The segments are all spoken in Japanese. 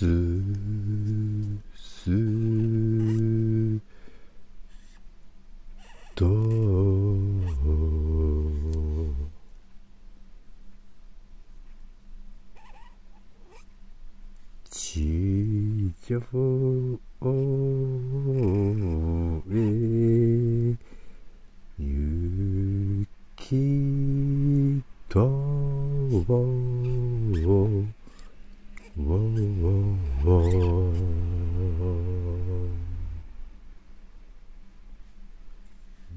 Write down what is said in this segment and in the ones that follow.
すすと地上へ行きと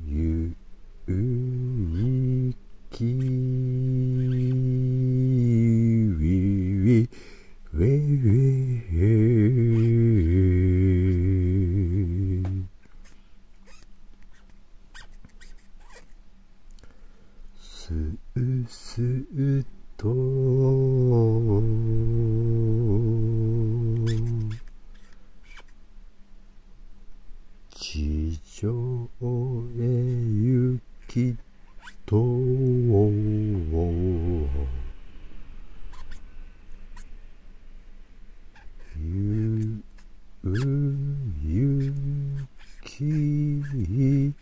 ゆいきウィウィすうすうと地上へ行きとゆゆきい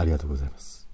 ありがとうございます。